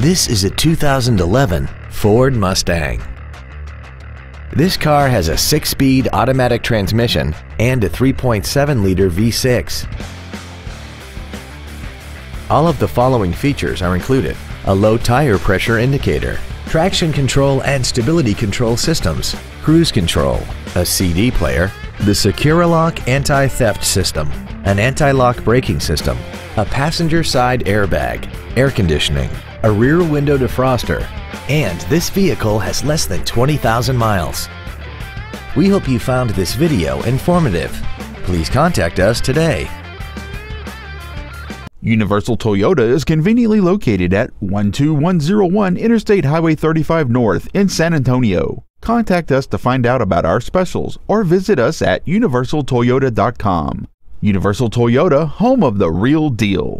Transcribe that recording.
This is a 2011 Ford Mustang. This car has a 6-speed automatic transmission and a 3.7-liter V6. All of the following features are included. A low tire pressure indicator, traction control and stability control systems, cruise control, a CD player, the SecuriLock anti-theft system, an anti-lock braking system, a passenger side airbag, air conditioning, a rear window defroster, and this vehicle has less than 20,000 miles. We hope you found this video informative. Please contact us today. Universal Toyota is conveniently located at 12101 Interstate Highway 35 North in San Antonio. Contact us to find out about our specials or visit us at universaltoyota.com. Universal Toyota, home of the real deal.